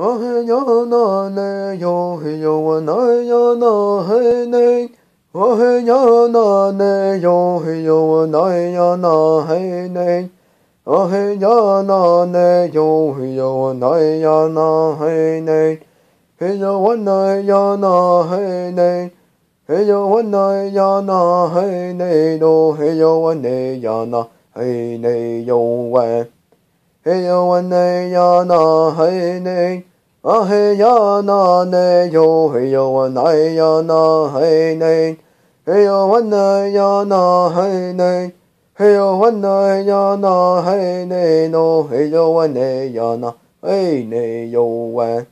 啊嘿呀那嘞哟嘿哟我那呀那嘿嘞，啊嘿呀那嘞哟嘿哟我那呀那嘿嘞，啊嘿呀那嘞哟嘿哟我那呀那嘿，嘿呀我那呀那嘿嘞，嘿呀我那呀那嘿嘞咯，嘿呀我那呀那嘿嘞哟喂。嘿呀哇嘞呀那嘿嘞，啊嘿呀那嘞哟嘿呀哇那呀那嘿嘞，嘿呀哇嘞呀那嘿嘞，嘿呀哇嘞呀那嘿嘞咯，嘿呀哇嘞呀那嘿嘞哟喂，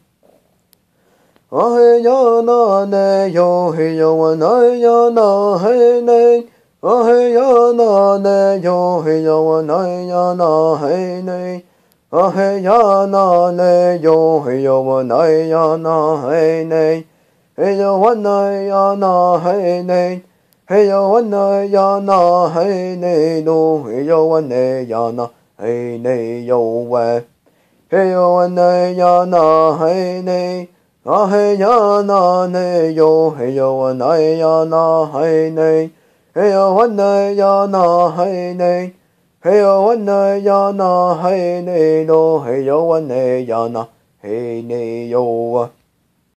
啊嘿呀那嘞哟嘿呀哇那呀那嘿嘞。啊嘿呀那嘞哟嘿呀哇那呀那嘿嘞，啊嘿呀那嘞哟嘿呀哇那呀那嘿嘞，嘿呀哇那呀那嘿嘞，嘿呀哇那呀那嘿嘞咯，嘿呀哇那呀那嘿嘞哟喂，嘿呀哇那呀那嘿嘞，啊嘿呀那嘞哟嘿呀哇那呀那嘿嘞。嘿呀哇那呀那嘿嘞，嘿呦，万奈呀呐，嘿奈哟，嘿呦，万奈呀呐，嘿奈哟啊。